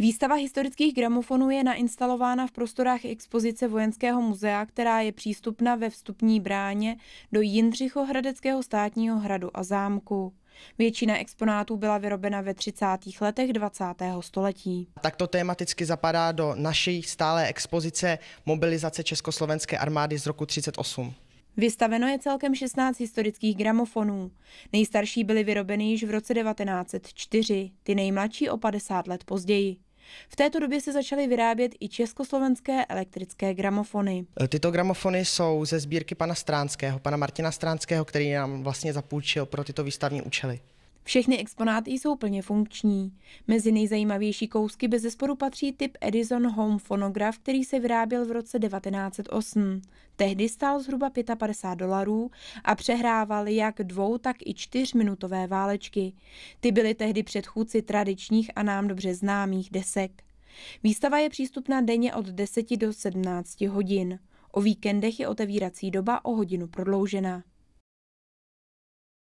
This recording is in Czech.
Výstava historických gramofonů je nainstalována v prostorách expozice Vojenského muzea, která je přístupna ve vstupní bráně do Jindřichohradeckého státního hradu a zámku. Většina exponátů byla vyrobena ve 30. letech 20. století. Takto tematicky zapadá do naší stálé expozice mobilizace Československé armády z roku 38. Vystaveno je celkem 16 historických gramofonů. Nejstarší byly vyrobeny již v roce 1904, ty nejmladší o 50 let později. V této době se začaly vyrábět i československé elektrické gramofony. Tyto gramofony jsou ze sbírky pana Stránského, pana Martina Stránského, který nám vlastně zapůjčil pro tyto výstavní účely. Všechny exponáty jsou plně funkční. Mezi nejzajímavější kousky bez zesporu patří typ Edison Home Phonograph, který se vyráběl v roce 1908. Tehdy stál zhruba 55 dolarů a přehrával jak dvou, tak i čtyřminutové válečky. Ty byly tehdy předchůdci tradičních a nám dobře známých desek. Výstava je přístupná denně od 10 do 17 hodin. O víkendech je otevírací doba o hodinu prodloužena.